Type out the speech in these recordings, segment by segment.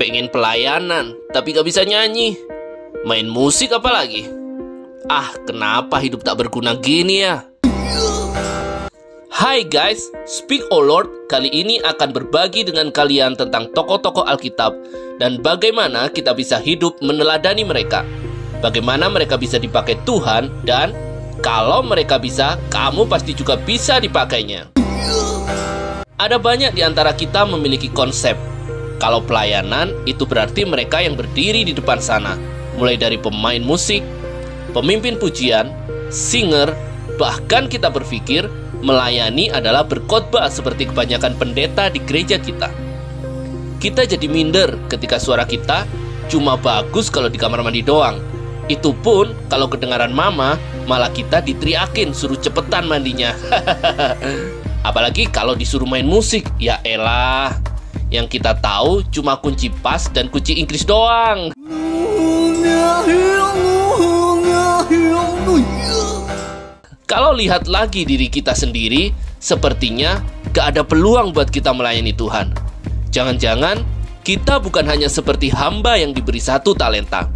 Pengen pelayanan, tapi gak bisa nyanyi. Main musik apa lagi? Ah, kenapa hidup tak berguna gini ya? Hai guys, Speak O Lord kali ini akan berbagi dengan kalian tentang tokoh-tokoh Alkitab dan bagaimana kita bisa hidup meneladani mereka. Bagaimana mereka bisa dipakai Tuhan dan kalau mereka bisa, kamu pasti juga bisa dipakainya. Ada banyak di antara kita memiliki konsep kalau pelayanan itu berarti mereka yang berdiri di depan sana, mulai dari pemain musik, pemimpin pujian, singer, bahkan kita berpikir melayani adalah berkhotbah seperti kebanyakan pendeta di gereja kita. Kita jadi minder ketika suara kita cuma bagus kalau di kamar mandi doang. Itu pun kalau kedengaran mama, malah kita diteriakin suruh cepetan mandinya. Apalagi kalau disuruh main musik, ya elah. Yang kita tahu cuma kunci pas dan kunci Inggris doang. Kalau lihat lagi diri kita sendiri, sepertinya gak ada peluang buat kita melayani Tuhan. Jangan-jangan kita bukan hanya seperti hamba yang diberi satu talenta.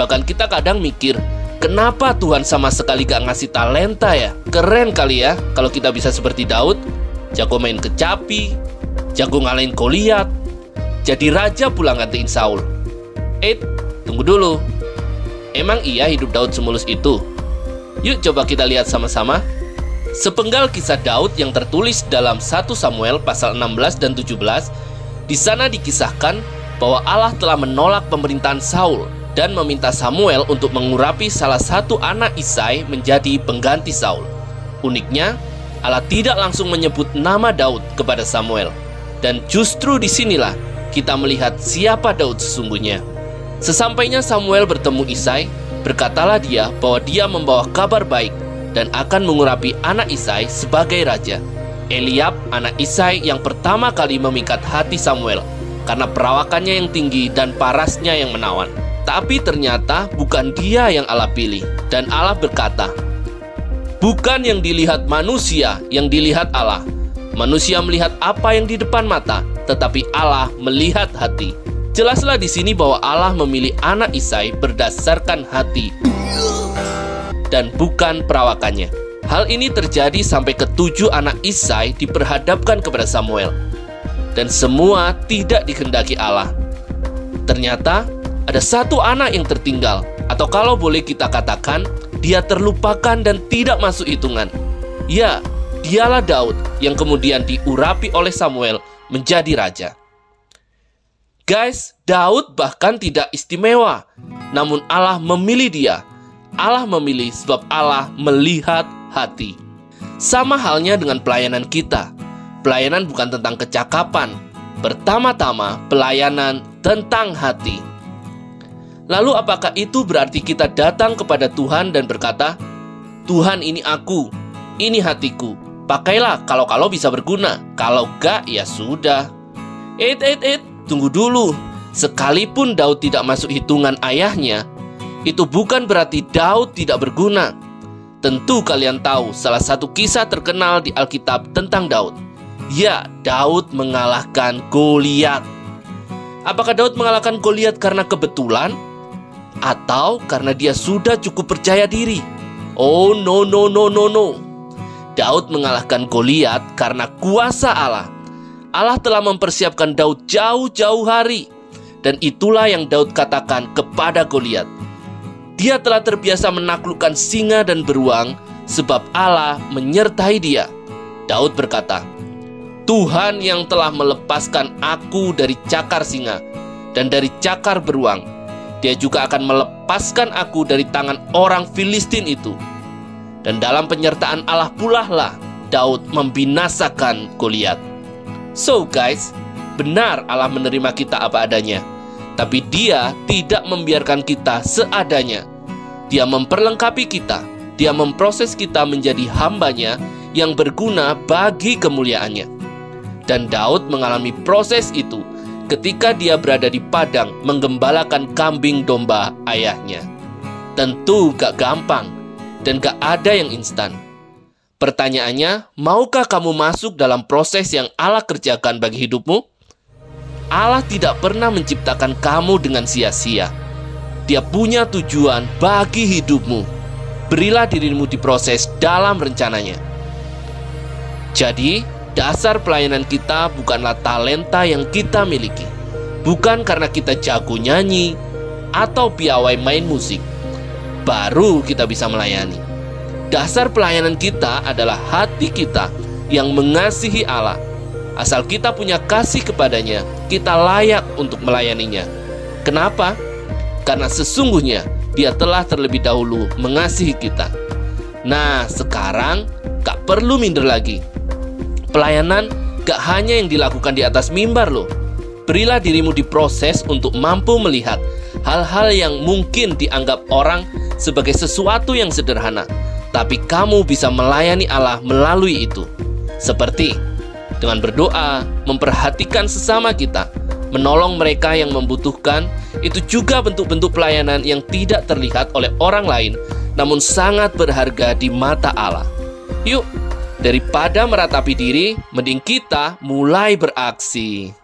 Bahkan kita kadang mikir, kenapa Tuhan sama sekali gak ngasih talenta ya? Keren kali ya kalau kita bisa seperti Daud, jago main kecapi, jago ngalahin Goliat, jadi raja pula gantiin Saul. Eh, tunggu dulu. Emang iya hidup Daud semulus itu? Yuk coba kita lihat sama-sama. Sepenggal kisah Daud yang tertulis dalam 1 Samuel pasal 16 dan 17, di sana dikisahkan bahwa Allah telah menolak pemerintahan Saul dan meminta Samuel untuk mengurapi salah satu anak Isai menjadi pengganti Saul. Uniknya, Allah tidak langsung menyebut nama Daud kepada Samuel. Dan justru di sinilah kita melihat siapa Daud sesungguhnya. Sesampainya Samuel bertemu Isai, berkatalah dia bahwa dia membawa kabar baik dan akan mengurapi anak Isai sebagai raja. Eliab, anak Isai yang pertama kali memikat hati Samuel karena perawakannya yang tinggi dan parasnya yang menawan. Tapi ternyata bukan dia yang Allah pilih dan Allah berkata, Bukan yang dilihat manusia yang dilihat Allah. Manusia melihat apa yang di depan mata, tetapi Allah melihat hati. Jelaslah di sini bahwa Allah memilih anak Isai berdasarkan hati dan bukan perawakannya. Hal ini terjadi sampai ketujuh anak Isai diperhadapkan kepada Samuel. Dan semua tidak dikehendaki Allah. Ternyata ada satu anak yang tertinggal, atau kalau boleh kita katakan, dia terlupakan dan tidak masuk hitungan. Ya, dialah Daud yang kemudian diurapi oleh Samuel menjadi raja. Guys, Daud bahkan tidak istimewa, namun Allah memilih dia. Allah memilih sebab Allah melihat hati. Sama halnya dengan pelayanan kita. Pelayanan bukan tentang kecakapan, pertama-tama pelayanan tentang hati. Lalu apakah itu berarti kita datang kepada Tuhan dan berkata, "Tuhan, ini aku, ini hatiku. Pakailah kalau-kalau bisa berguna. Kalau gak, ya sudah." Eh, eh, eh, Tunggu dulu, sekalipun Daud tidak masuk hitungan ayahnya, itu bukan berarti Daud tidak berguna. Tentu kalian tahu salah satu kisah terkenal di Alkitab tentang Daud. Ya, Daud mengalahkan Goliat. Apakah Daud mengalahkan Goliat karena kebetulan atau karena dia sudah cukup percaya diri? Oh no no no no no. Daud mengalahkan Goliat karena kuasa Allah Allah telah mempersiapkan Daud jauh-jauh hari. Dan itulah yang Daud katakan kepada Goliat. Dia telah terbiasa menaklukkan singa dan beruang sebab Allah menyertai dia. Daud berkata, Tuhan yang telah melepaskan aku dari cakar singa dan dari cakar beruang. Dia juga akan melepaskan aku dari tangan orang Filistin itu. Dan dalam penyertaan Allah pula lah Daud membinasakan Goliat. So guys, benar Allah menerima kita apa adanya. Tapi dia tidak membiarkan kita seadanya. Dia memperlengkapi kita. Dia memproses kita menjadi hambanya yang berguna bagi kemuliaannya. Dan Daud mengalami proses itu ketika dia berada di padang menggembalakan kambing domba ayahnya. Tentu gak gampang dan gak ada yang instan. Pertanyaannya, maukah kamu masuk dalam proses yang Allah kerjakan bagi hidupmu? Allah tidak pernah menciptakan kamu dengan sia-sia. Dia punya tujuan bagi hidupmu. Berilah dirimu diproses dalam rencananya. Jadi, dasar pelayanan kita bukanlah talenta yang kita miliki. Bukan karena kita jago nyanyi atau piawai main musik. Baru kita bisa melayani. Dasar pelayanan kita adalah hati kita yang mengasihi Allah. Asal kita punya kasih kepadanya, kita layak untuk melayaninya. Kenapa? Karena sesungguhnya dia telah terlebih dahulu mengasihi kita. Nah, sekarang gak perlu minder lagi. Pelayanan gak hanya yang dilakukan di atas mimbar loh. Berilah dirimu diproses untuk mampu melihat hal-hal yang mungkin dianggap orang sebagai sesuatu yang sederhana, tapi kamu bisa melayani Allah melalui itu. Seperti dengan berdoa, memperhatikan sesama kita, menolong mereka yang membutuhkan, itu juga bentuk-bentuk pelayanan yang tidak terlihat oleh orang lain, namun sangat berharga di mata Allah. Yuk, daripada meratapi diri, mending kita mulai beraksi.